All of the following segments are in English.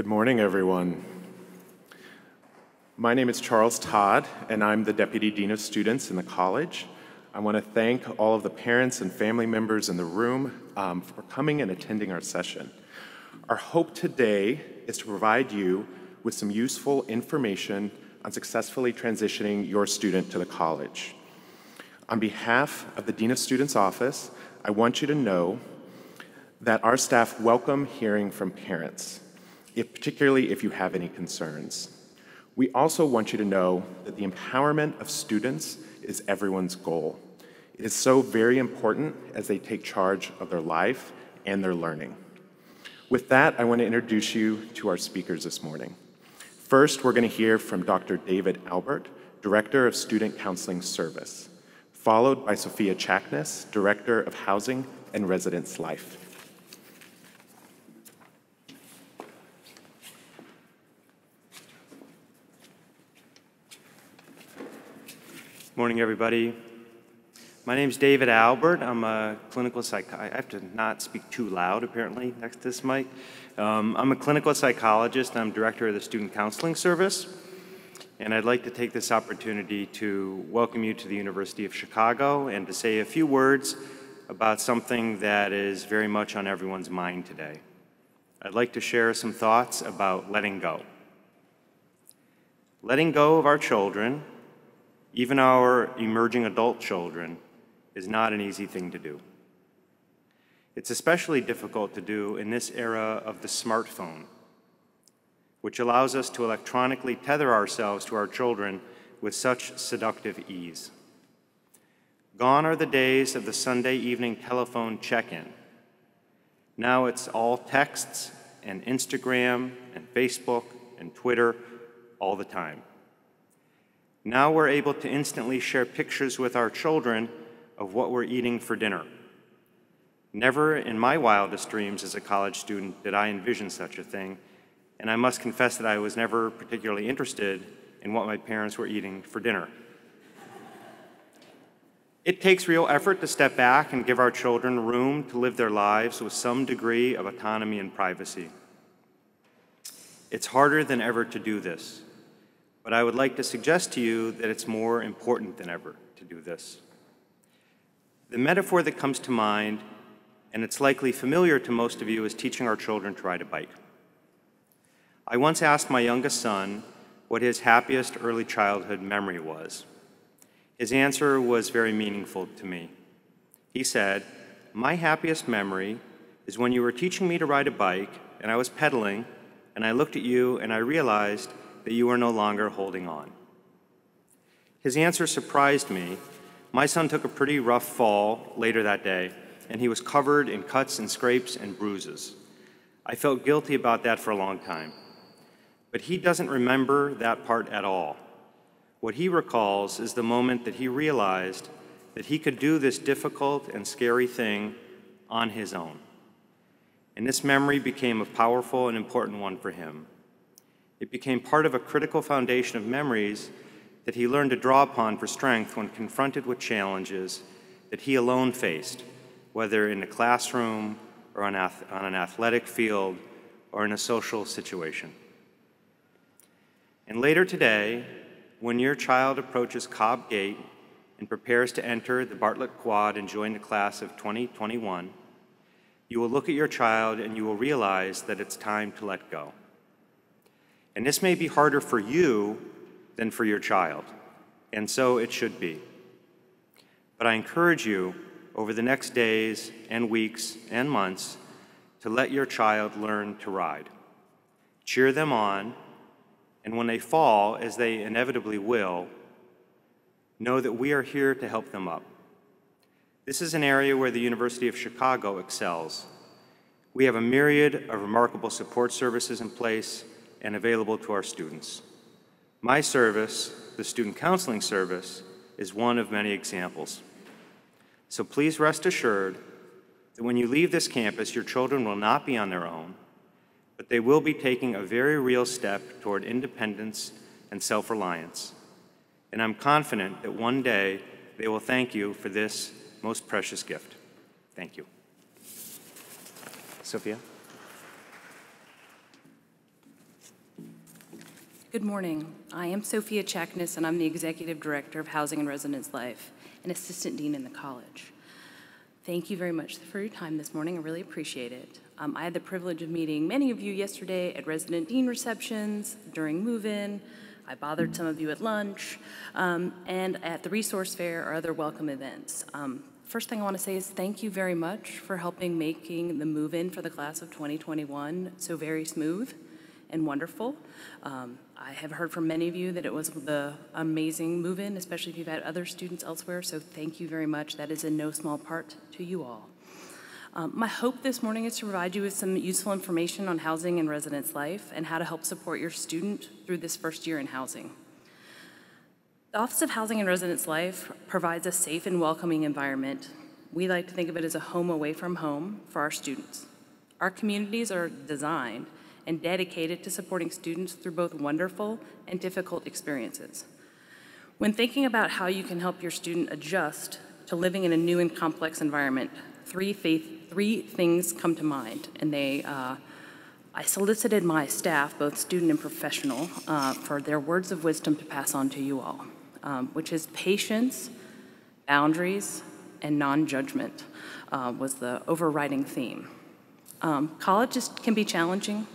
Good morning, everyone. My name is Charles Todd, and I'm the Deputy Dean of Students in the college. I want to thank all of the parents and family members in the room um, for coming and attending our session. Our hope today is to provide you with some useful information on successfully transitioning your student to the college. On behalf of the Dean of Students office, I want you to know that our staff welcome hearing from parents, if, particularly if you have any concerns. We also want you to know that the empowerment of students is everyone's goal. It is so very important as they take charge of their life and their learning. With that, I want to introduce you to our speakers this morning. First, we're going to hear from Dr. David Albert, Director of Student Counseling Service, followed by Sophia Chaknis, Director of Housing and Residence Life. Good morning, everybody. My name is David Albert. I'm a clinical psych. I have to not speak too loud, apparently, next to this mic. Um, I'm a clinical psychologist. I'm director of the Student Counseling Service. And I'd like to take this opportunity to welcome you to the University of Chicago and to say a few words about something that is very much on everyone's mind today. I'd like to share some thoughts about letting go. Letting go of our children, even our emerging adult children, is not an easy thing to do. It's especially difficult to do in this era of the smartphone, which allows us to electronically tether ourselves to our children with such seductive ease. Gone are the days of the Sunday evening telephone check in. Now it's all texts and Instagram and Facebook and Twitter all the time. Now we're able to instantly share pictures with our children of what we're eating for dinner. Never in my wildest dreams as a college student did I envision such a thing, and I must confess that I was never particularly interested in what my parents were eating for dinner. It takes real effort to step back and give our children room to live their lives with some degree of autonomy and privacy. It's harder than ever to do this, but I would like to suggest to you that it's more important than ever to do this. The metaphor that comes to mind and it's likely familiar to most of you, is teaching our children to ride a bike. I once asked my youngest son what his happiest early childhood memory was. His answer was very meaningful to me. He said, My happiest memory is when you were teaching me to ride a bike and I was pedaling and I looked at you and I realized that you were no longer holding on. His answer surprised me. My son took a pretty rough fall later that day and he was covered in cuts and scrapes and bruises. I felt guilty about that for a long time. But he doesn't remember that part at all. What he recalls is the moment that he realized that he could do this difficult and scary thing on his own. And this memory became a powerful and important one for him. It became part of a critical foundation of memories that he learned to draw upon for strength when confronted with challenges that he alone faced whether in a classroom or on, on an athletic field or in a social situation. And later today, when your child approaches Cobb Gate and prepares to enter the Bartlett Quad and join the class of 2021, you will look at your child and you will realize that it's time to let go. And this may be harder for you than for your child, and so it should be. But I encourage you over the next days and weeks and months to let your child learn to ride. Cheer them on, and when they fall, as they inevitably will, know that we are here to help them up. This is an area where the University of Chicago excels. We have a myriad of remarkable support services in place and available to our students. My service, the Student Counseling Service, is one of many examples. So please rest assured that when you leave this campus, your children will not be on their own, but they will be taking a very real step toward independence and self reliance. And I'm confident that one day they will thank you for this most precious gift. Thank you. Sophia? Good morning. I am Sophia Chaknis, and I'm the Executive Director of Housing and Residence Life and Assistant Dean in the college. Thank you very much for your time this morning. I really appreciate it. Um, I had the privilege of meeting many of you yesterday at resident dean receptions, during move-in. I bothered some of you at lunch, um, and at the resource fair or other welcome events. Um, First thing I want to say is thank you very much for helping making the move-in for the class of 2021 so very smooth and wonderful. Um, I have heard from many of you that it was the amazing move-in, especially if you've had other students elsewhere, so thank you very much. That is in no small part to you all. Um, my hope this morning is to provide you with some useful information on housing and residence life and how to help support your student through this first year in housing. The Office of Housing and Residence Life provides a safe and welcoming environment. We like to think of it as a home away from home for our students. Our communities are designed and dedicated to supporting students through both wonderful and difficult experiences. When thinking about how you can help your student adjust to living in a new and complex environment, three, faith, three things come to mind, and they uh, I solicited my staff, both student and professional, uh, for their words of wisdom to pass on to you all um, which is patience, boundaries, and non judgment, uh, was the overriding theme. Um, college is, can be challenging.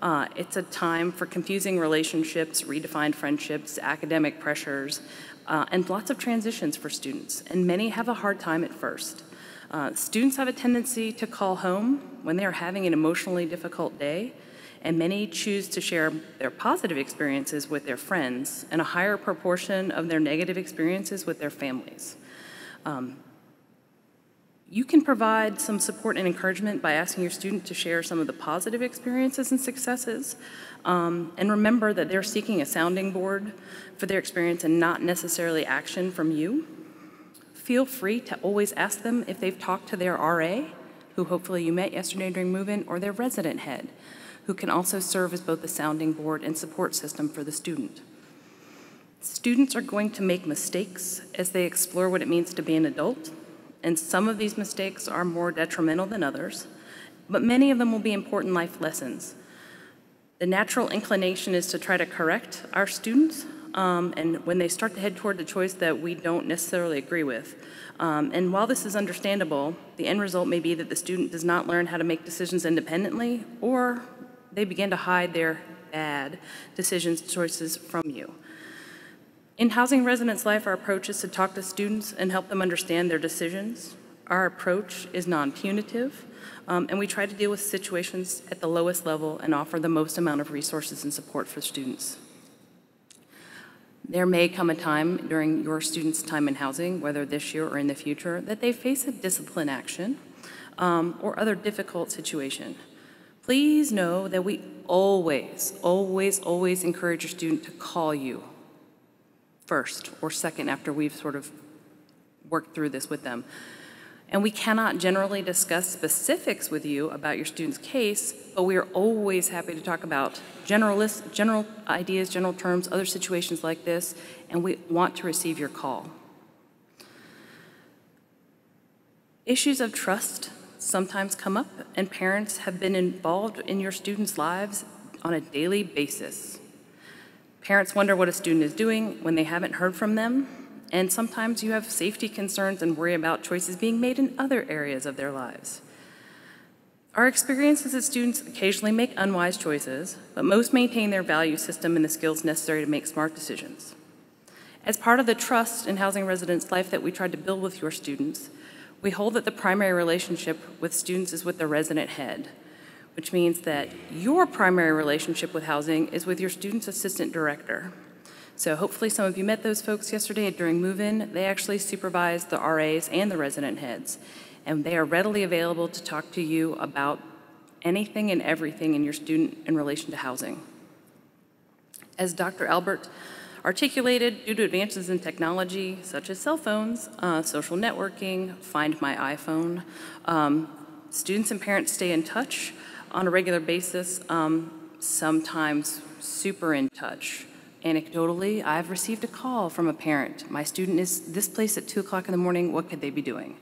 Uh, it's a time for confusing relationships, redefined friendships, academic pressures, uh, and lots of transitions for students. And many have a hard time at first. Uh, students have a tendency to call home when they are having an emotionally difficult day and many choose to share their positive experiences with their friends and a higher proportion of their negative experiences with their families. Um, you can provide some support and encouragement by asking your student to share some of the positive experiences and successes. Um, and remember that they're seeking a sounding board for their experience and not necessarily action from you. Feel free to always ask them if they've talked to their RA, who hopefully you met yesterday during move-in, or their resident head who can also serve as both the sounding board and support system for the student. Students are going to make mistakes as they explore what it means to be an adult, and some of these mistakes are more detrimental than others, but many of them will be important life lessons. The natural inclination is to try to correct our students, um, and when they start to head toward the choice that we don't necessarily agree with. Um, and while this is understandable, the end result may be that the student does not learn how to make decisions independently or they begin to hide their bad decisions, choices from you. In Housing Residence Life, our approach is to talk to students and help them understand their decisions. Our approach is non punitive, um, and we try to deal with situations at the lowest level and offer the most amount of resources and support for students. There may come a time during your students' time in housing, whether this year or in the future, that they face a discipline action um, or other difficult situation. Please know that we always, always, always encourage your student to call you first or second after we've sort of worked through this with them. And we cannot generally discuss specifics with you about your student's case, but we are always happy to talk about generalist, general ideas, general terms, other situations like this, and we want to receive your call. Issues of trust sometimes come up, and parents have been involved in your students' lives on a daily basis. Parents wonder what a student is doing when they haven't heard from them, and sometimes you have safety concerns and worry about choices being made in other areas of their lives. Our experience is that students occasionally make unwise choices, but most maintain their value system and the skills necessary to make smart decisions. As part of the trust in housing residence life that we tried to build with your students, we hold that the primary relationship with students is with the resident head, which means that your primary relationship with housing is with your student's assistant director. So hopefully some of you met those folks yesterday during move-in. They actually supervise the RAs and the resident heads, and they are readily available to talk to you about anything and everything in your student in relation to housing. As Dr. Albert articulated due to advances in technology such as cell phones, uh, social networking, Find My iPhone. Um, students and parents stay in touch on a regular basis, um, sometimes super in touch. Anecdotally, I've received a call from a parent. My student is this place at 2 o'clock in the morning. What could they be doing?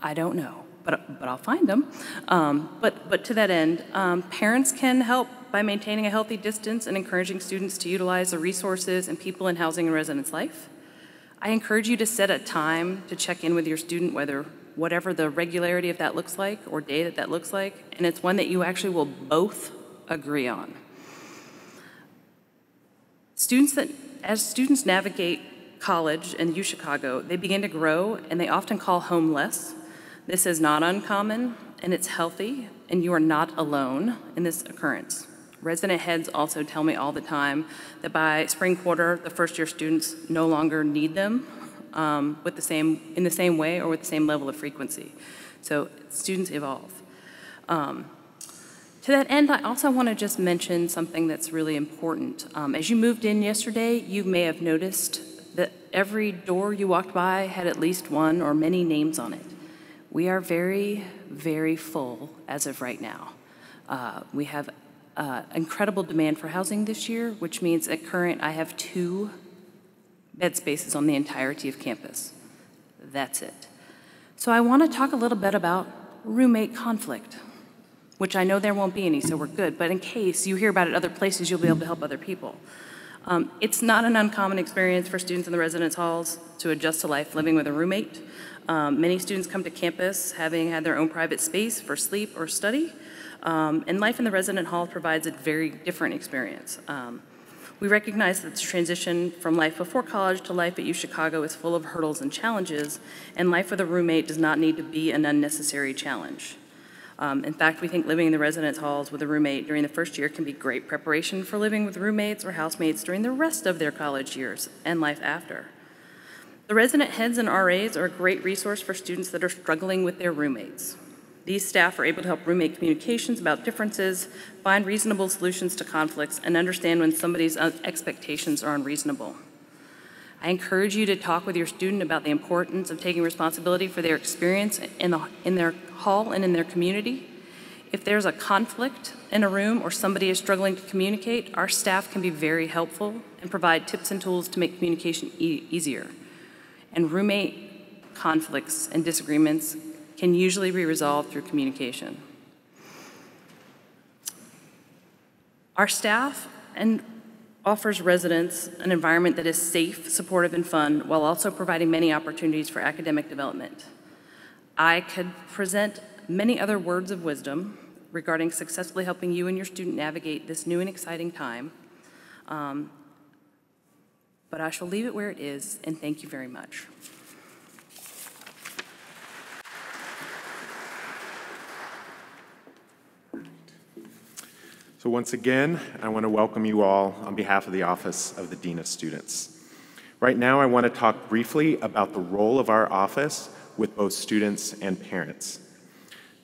I don't know but, but I'll find them. Um, but, but to that end, um, parents can help by maintaining a healthy distance and encouraging students to utilize the resources and people in housing and residence life. I encourage you to set a time to check in with your student, whether whatever the regularity of that looks like or day that that looks like, and it's one that you actually will both agree on. Students that, as students navigate college and UChicago, they begin to grow and they often call home less. This is not uncommon and it's healthy, and you are not alone in this occurrence. Resident heads also tell me all the time that by spring quarter, the first year students no longer need them um, with the same, in the same way or with the same level of frequency. So students evolve. Um, to that end, I also want to just mention something that's really important. Um, as you moved in yesterday, you may have noticed that every door you walked by had at least one or many names on it. We are very, very full as of right now. Uh, we have uh, incredible demand for housing this year, which means at current I have two bed spaces on the entirety of campus. That's it. So I want to talk a little bit about roommate conflict, which I know there won't be any, so we're good. But in case you hear about it other places, you'll be able to help other people. Um, it's not an uncommon experience for students in the residence halls to adjust to life living with a roommate. Um, many students come to campus having had their own private space for sleep or study, um, and life in the resident hall provides a very different experience. Um, we recognize that the transition from life before college to life at UChicago is full of hurdles and challenges, and life with a roommate does not need to be an unnecessary challenge. Um, in fact, we think living in the residence halls with a roommate during the first year can be great preparation for living with roommates or housemates during the rest of their college years and life after. The resident heads and RAs are a great resource for students that are struggling with their roommates. These staff are able to help roommate communications about differences, find reasonable solutions to conflicts, and understand when somebody's uh, expectations are unreasonable. I encourage you to talk with your student about the importance of taking responsibility for their experience in, the, in their hall and in their community. If there's a conflict in a room or somebody is struggling to communicate, our staff can be very helpful and provide tips and tools to make communication e easier. And roommate conflicts and disagreements can usually be resolved through communication. Our staff and offers residents an environment that is safe, supportive, and fun, while also providing many opportunities for academic development. I could present many other words of wisdom regarding successfully helping you and your student navigate this new and exciting time, um, but I shall leave it where it is, and thank you very much. So once again, I want to welcome you all on behalf of the Office of the Dean of Students. Right now, I want to talk briefly about the role of our office with both students and parents.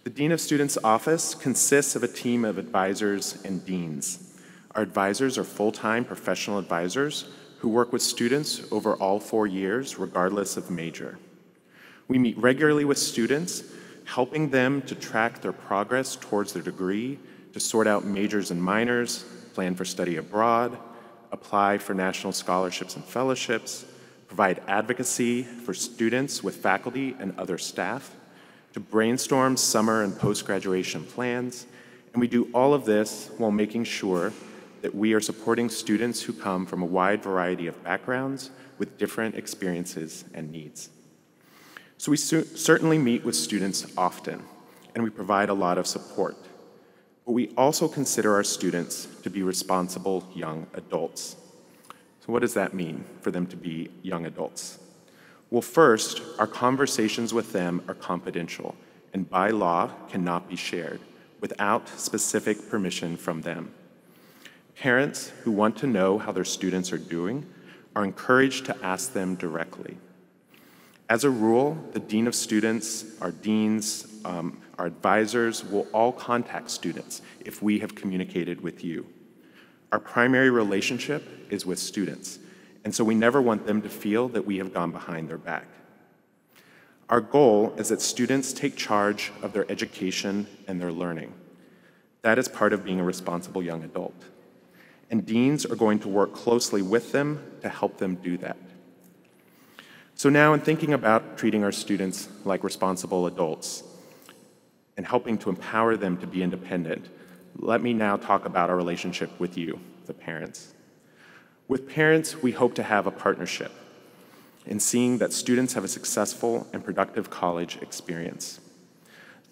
The Dean of Students office consists of a team of advisors and deans. Our advisors are full-time professional advisors who work with students over all four years, regardless of major. We meet regularly with students, helping them to track their progress towards their degree to sort out majors and minors, plan for study abroad, apply for national scholarships and fellowships, provide advocacy for students with faculty and other staff, to brainstorm summer and post-graduation plans, and we do all of this while making sure that we are supporting students who come from a wide variety of backgrounds with different experiences and needs. So we certainly meet with students often, and we provide a lot of support. But we also consider our students to be responsible young adults. So what does that mean for them to be young adults? Well, first, our conversations with them are confidential and by law cannot be shared without specific permission from them. Parents who want to know how their students are doing are encouraged to ask them directly. As a rule, the Dean of Students, our deans, um, our advisors will all contact students if we have communicated with you. Our primary relationship is with students, and so we never want them to feel that we have gone behind their back. Our goal is that students take charge of their education and their learning. That is part of being a responsible young adult. And deans are going to work closely with them to help them do that. So now in thinking about treating our students like responsible adults, and helping to empower them to be independent, let me now talk about our relationship with you, the parents. With parents, we hope to have a partnership in seeing that students have a successful and productive college experience.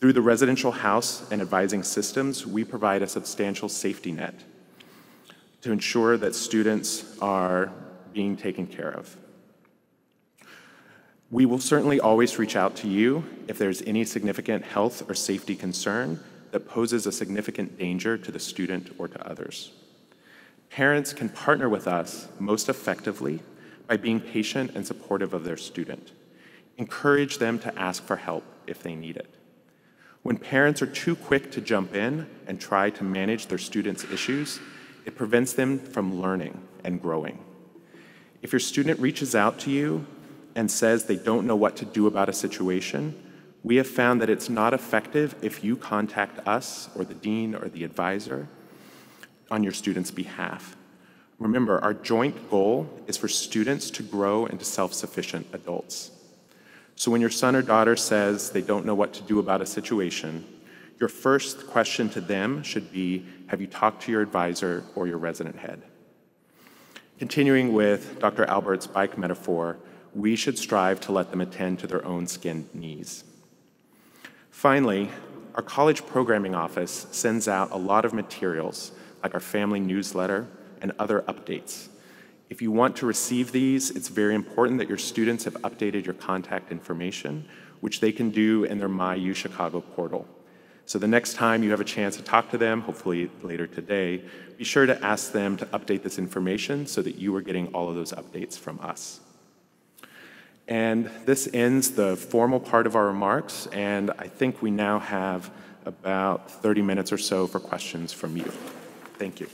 Through the residential house and advising systems, we provide a substantial safety net to ensure that students are being taken care of. We will certainly always reach out to you if there's any significant health or safety concern that poses a significant danger to the student or to others. Parents can partner with us most effectively by being patient and supportive of their student. Encourage them to ask for help if they need it. When parents are too quick to jump in and try to manage their students' issues, it prevents them from learning and growing. If your student reaches out to you and says they don't know what to do about a situation, we have found that it's not effective if you contact us or the dean or the advisor on your student's behalf. Remember, our joint goal is for students to grow into self sufficient adults. So when your son or daughter says they don't know what to do about a situation, your first question to them should be Have you talked to your advisor or your resident head? Continuing with Dr. Albert's bike metaphor, we should strive to let them attend to their own skin needs. Finally, our college programming office sends out a lot of materials, like our family newsletter and other updates. If you want to receive these, it's very important that your students have updated your contact information, which they can do in their MyU Chicago portal. So the next time you have a chance to talk to them, hopefully later today, be sure to ask them to update this information so that you are getting all of those updates from us. And this ends the formal part of our remarks, and I think we now have about 30 minutes or so for questions from you. Thank you.